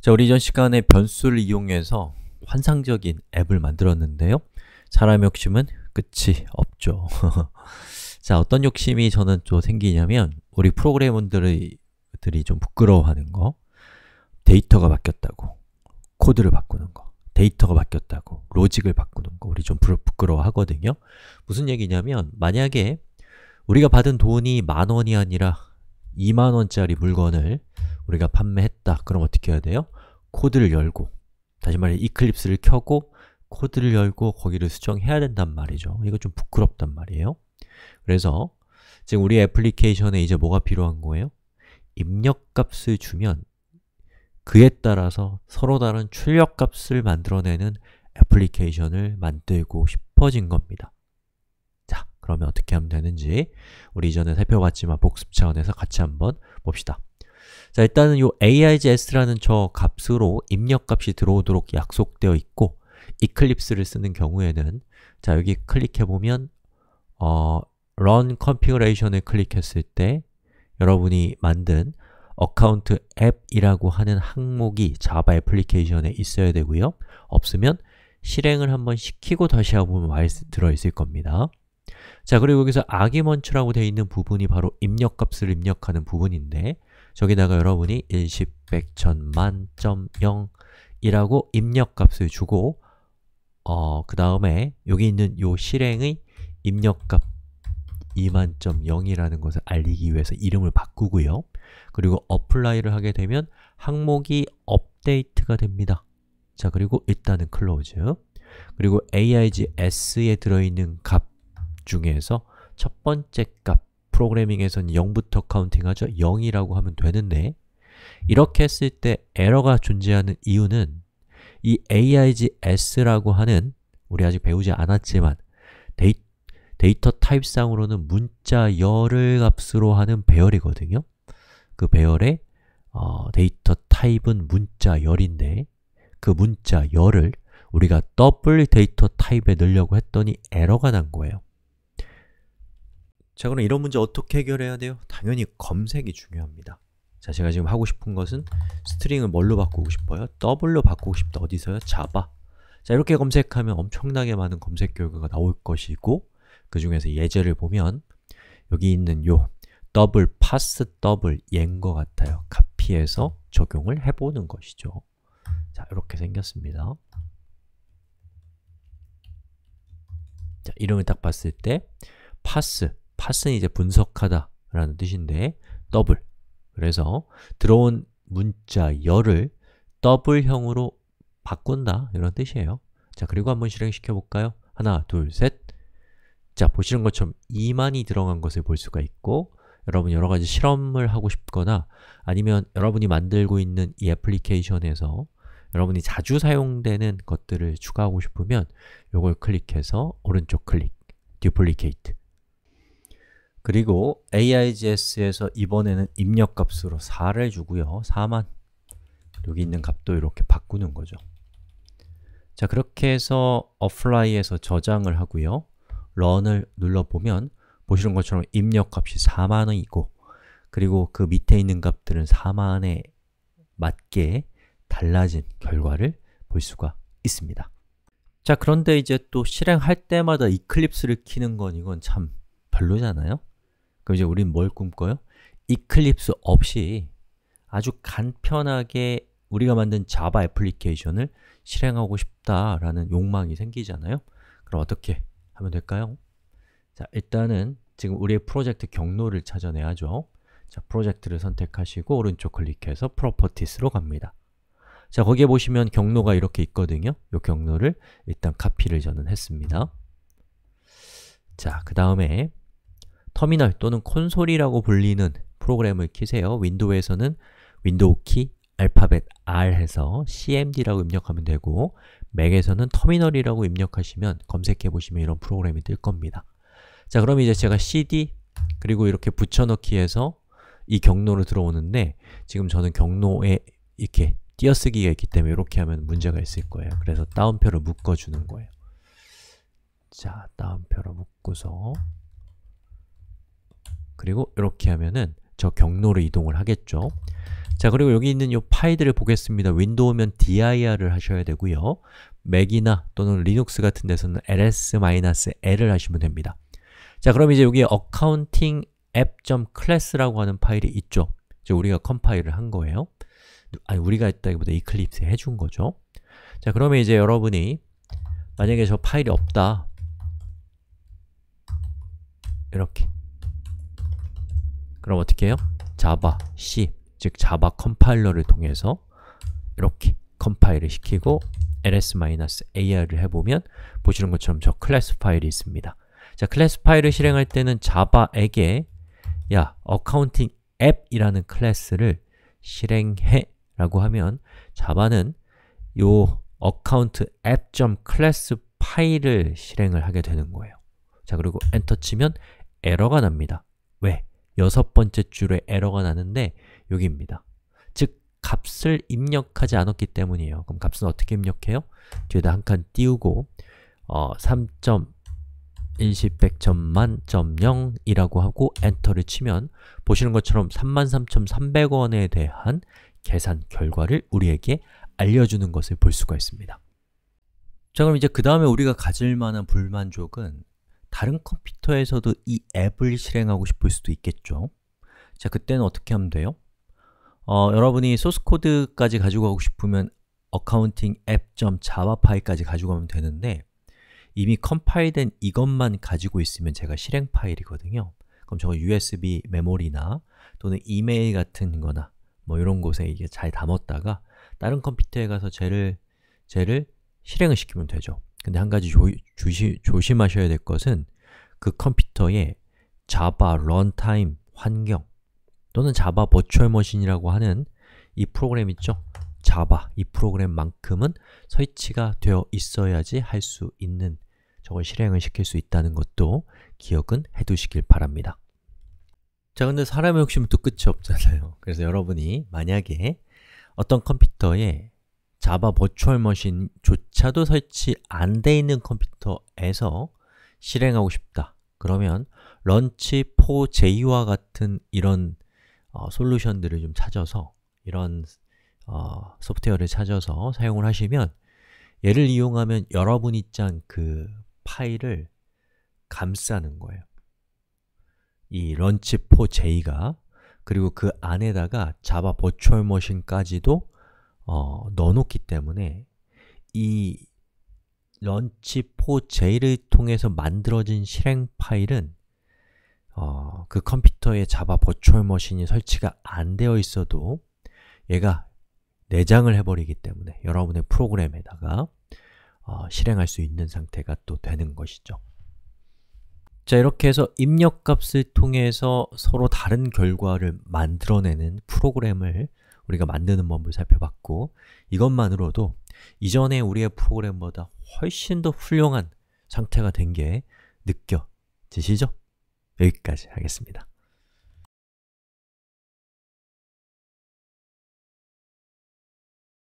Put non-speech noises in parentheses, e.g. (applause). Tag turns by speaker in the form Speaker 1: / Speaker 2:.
Speaker 1: 자, 우리 이전 시간에 변수를 이용해서 환상적인 앱을 만들었는데요. 사람의 욕심은 끝이 없죠. (laughs) 자, 어떤 욕심이 저는 또 생기냐면 우리 프로그래머들이 들이 좀 부끄러워하는 거. 데이터가 바뀌었다고. 코드를 바꾸는 거. 데이터가 바뀌었다고. 로직을 바꾸는 거. 우리 좀 부끄러워 하거든요. 무슨 얘기냐면 만약에 우리가 받은 돈이 만 원이 아니라 2만 원짜리 물건을 우리가 판매했다. 그럼 어떻게 해야 돼요? 코드를 열고 다시 말해 이클립스를 켜고 코드를 열고 거기를 수정해야 된단 말이죠. 이거 좀 부끄럽단 말이에요. 그래서 지금 우리 애플리케이션에 이제 뭐가 필요한 거예요? 입력값을 주면 그에 따라서 서로 다른 출력값을 만들어내는 애플리케이션을 만들고 싶어진 겁니다. 자, 그러면 어떻게 하면 되는지 우리 이전에 살펴봤지만 복습 차원에서 같이 한번 봅시다. 자, 일단은 이 args라는 저 값으로 입력값이 들어오도록 약속되어 있고 이클립스를 쓰는 경우에는 자, 여기 클릭해보면 어, run configuration을 클릭했을 때 여러분이 만든 account app이라고 하는 항목이 자바 애플리케이션에 있어야 되고요 없으면 실행을 한번 시키고 다시 해보면 들어있을 겁니다 자, 그리고 여기서 아기먼츠라고 되어 있는 부분이 바로 입력값을 입력하는 부분인데 저기다가 여러분이 1, 10, 100, 1000, 만, 점, 0 이라고 입력값을 주고 어, 그 다음에 여기 있는 요 실행의 입력값 2만.0이라는 것을 알리기 위해서 이름을 바꾸고요. 그리고 apply를 하게 되면 항목이 업데이트가 됩니다. 자, 그리고 일단은 close. 그리고 args에 들어있는 값 중에서 첫 번째 값 프로그래밍에서는 0부터 counting하죠. 0이라고 하면 되는데 이렇게 했을 때 에러가 존재하는 이유는 이 args라고 하는 우리 아직 배우지 않았지만 데이, 데이터 타입상으로는 문자 열을 값으로 하는 배열이거든요. 그 배열의 어, 데이터 타입은 문자 열인데 그 문자 열을 우리가 더블 데이터 타입에 넣으려고 했더니 에러가 난 거예요. 자 그럼 이런 문제 어떻게 해결해야 돼요? 당연히 검색이 중요합니다 자 제가 지금 하고 싶은 것은 String을 뭘로 바꾸고 싶어요? double로 바꾸고 싶다 어디서요? 자바 자 이렇게 검색하면 엄청나게 많은 검색 결과가 나올 것이고 그 중에서 예제를 보면 여기 있는 요 double, parse double 얘인 것 같아요 카피해서 적용을 해보는 것이죠 자 이렇게 생겼습니다 자 이름을 딱 봤을 때 parse parse는 이제 분석하다 라는 뜻인데 더블. 그래서 들어온 문자 열을 double형으로 바꾼다 이런 뜻이에요. 자 그리고 한번 실행시켜 볼까요? 하나, 둘, 셋. 자, 보시는 것처럼 2만이 들어간 것을 볼 수가 있고 여러분 여러 가지 실험을 하고 싶거나 아니면 여러분이 만들고 있는 이 애플리케이션에서 여러분이 자주 사용되는 것들을 추가하고 싶으면 이걸 클릭해서 오른쪽 클릭, Duplicate 그리고 AIGS에서 이번에는 입력값으로 4를 주고요. 4만. 여기 있는 값도 이렇게 바꾸는 거죠. 자 그렇게 해서 apply에서 저장을 하고요. run을 눌러보면 보시는 것처럼 입력값이 4만원이고 그리고 그 밑에 있는 값들은 4만에 맞게 달라진 결과를 볼 수가 있습니다. 자 그런데 이제 또 실행할 때마다 이클립스를 키는 건 이건 참 별로잖아요? 그럼 이제 우리는 뭘 꿈꿔요? 이클립스 없이 아주 간편하게 우리가 만든 자바 애플리케이션을 실행하고 싶다라는 욕망이 생기잖아요? 그럼 어떻게 하면 될까요? 자, 일단은 지금 우리의 프로젝트 경로를 찾아내야죠. 자, 프로젝트를 선택하시고 오른쪽 클릭해서 프로퍼티스로 갑니다. 자, 거기에 보시면 경로가 이렇게 있거든요. 이 경로를 일단 카피를 저는 했습니다. 자, 그 다음에 터미널 또는 콘솔이라고 불리는 프로그램을 키세요. 윈도우에서는 윈도우 키 알파벳 R 해서 cmd라고 입력하면 되고 맥에서는 터미널이라고 입력하시면 검색해 보시면 이런 프로그램이 뜰 겁니다. 자, 그럼 이제 제가 cd 그리고 이렇게 붙여넣기 해서 이 경로로 들어오는데 지금 저는 경로에 이렇게 띄어쓰기가 있기 때문에 이렇게 하면 문제가 있을 거예요. 그래서 따옴표를 묶어주는 거예요. 자, 따옴표를 묶고서 그리고 이렇게 하면은 저 경로로 이동을 하겠죠 자, 그리고 여기 있는 이 파일들을 보겠습니다. 윈도우면 dir을 하셔야 되고요. 맥이나 또는 리눅스 같은 데서는 ls-l을 하시면 됩니다. 자, 그럼 이제 여기 accounting app.class라고 하는 파일이 있죠. 이제 우리가 컴파일을 한 거예요. 아니, 우리가 했다기보다 이클립스가 해준 거죠. 자, 그러면 이제 여러분이 만약에 저 파일이 없다 이렇게 그럼 어떻게 해요? javac, 즉 자바 컴파일러를 통해서 이렇게 컴파일을 시키고 ls-al를 해보면 보시는 것처럼 저 클래스 파일이 있습니다. 자, 클래스 파일을 실행할 때는 자바에게 야, accounting app이라는 클래스를 실행해 라고 하면 자바는 요 account app.class 파일을 실행을 하게 되는 거예요. 자, 그리고 엔터 치면 에러가 납니다. 왜? 여섯 번째 줄에 에러가 나는데 여기입니다. 즉, 값을 입력하지 않았기 때문이에요. 그럼 값은 어떻게 입력해요? 뒤에다 한 칸 띄우고 어, 3. 일십 백천만 점 0이라고 하고 엔터를 치면 보시는 것처럼 33,300원에 대한 계산 결과를 우리에게 알려주는 것을 볼 수가 있습니다. 자 그럼 이제 그 다음에 우리가 가질 만한 불만족은 다른 컴퓨터에서도 이 앱을 실행하고 싶을 수도 있겠죠. 자 그때는 어떻게 하면 돼요? 어, 여러분이 소스 코드까지 가지고 가고 싶으면 accounting app.java 파일까지 가지고 가면 되는데 이미 컴파일된 이것만 가지고 있으면 제가 실행 파일이거든요. 그럼 저거 USB 메모리나 또는 이메일 같은 거나 뭐 이런 곳에 이게 잘 담았다가 다른 컴퓨터에 가서 쟤를, 쟤를 실행을 시키면 되죠. 근데 한 가지 조, 주시, 조심하셔야 될 것은 그 컴퓨터에 자바 runtime 환경 또는 자바 virtual machine이라고 하는 이 프로그램 있죠? 자바, 이 프로그램만큼은 설치가 되어 있어야지 할 수 있는 저걸 실행을 시킬 수 있다는 것도 기억은 해두시길 바랍니다. 자, 근데 사람의 욕심은 또 끝이 없잖아요. 그래서 여러분이 만약에 어떤 컴퓨터에 자바 버추얼 머신조차도 설치 안 돼 있는 컴퓨터에서 실행하고 싶다. 그러면 런치4j와 같은 이런 어, 솔루션들을 좀 찾아서 이런 어, 소프트웨어를 찾아서 사용을 하시면 얘를 이용하면 여러분이 짠 그 파일을 감싸는 거예요. 이 런치4j가 그리고 그 안에다가 자바 버추얼 머신까지도 어, 넣어놓기 때문에 이 런치4j를 통해서 만들어진 실행 파일은 어, 그 컴퓨터에 자바 버추얼 머신이 설치가 안 되어 있어도 얘가 내장을 해버리기 때문에 여러분의 프로그램에다가 어, 실행할 수 있는 상태가 또 되는 것이죠. 자, 이렇게 해서 입력값을 통해서 서로 다른 결과를 만들어내는 프로그램을 우리가 만드는 법을 살펴봤고 이것만으로도 이전에 우리의 프로그램보다 훨씬 더 훌륭한 상태가 된 게 느껴지시죠? 여기까지 하겠습니다.